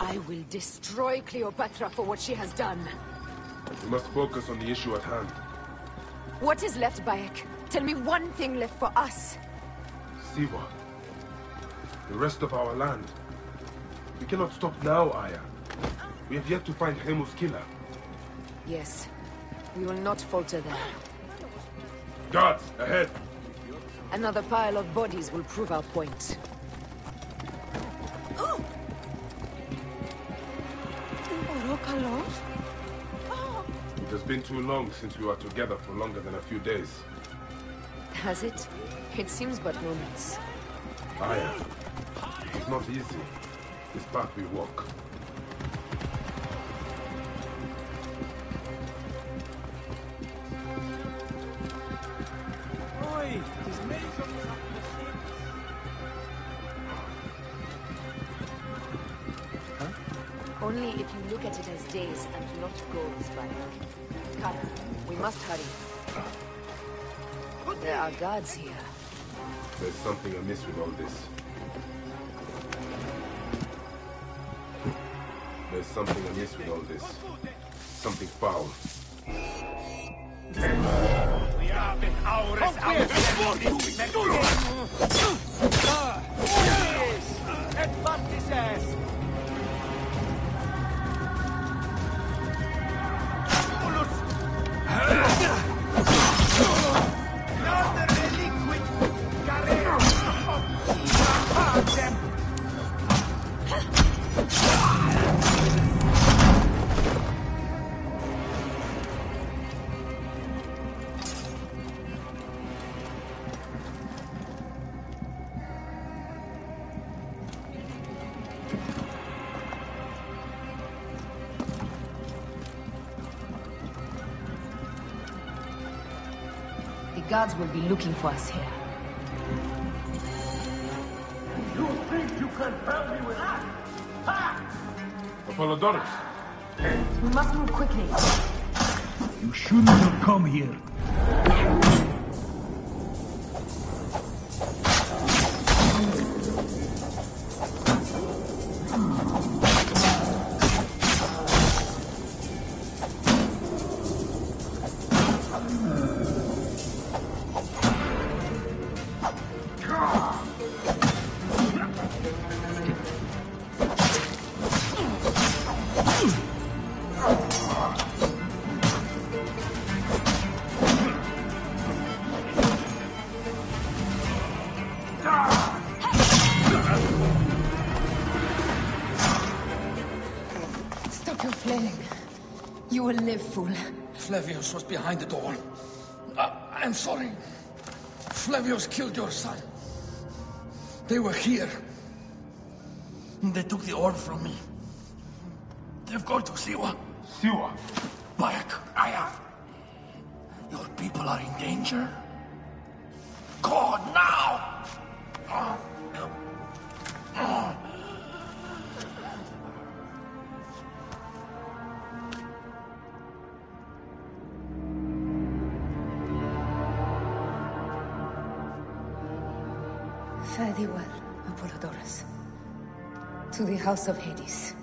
I will destroy Cleopatra for what she has done. We must focus on the issue at hand. What is left, Bayek? Tell me one thing left for us. Siwa. The rest of our land. We cannot stop now, Aya. We have yet to find Khemu's killer. Yes. We will not falter there. Guards, ahead! Another pile of bodies will prove our point. Been too long since we were together for longer than a few days. Has it? It seems but moments. Aya, it's not easy. This path we walk. Oi, his mates on the Only if you look at it as days and not goals, Bayek. Come, we must hurry. There are guards here. There's something amiss with all this. There's something amiss with all this. Something foul. The guards will be looking for us here. You think you can help me with that? Ha! Apollodorus! We must move quickly. You shouldn't have come here. Stop your flailing. You will live, fool. Flavius was behind it all. I, I'm sorry. Flavius killed your son. They were here. They took the orb from me. They've gone to Siwa. Siwa! Bayek, Aya. Your people are in danger. Go now! Fare thee well, Apollodorus. To the House of Hades.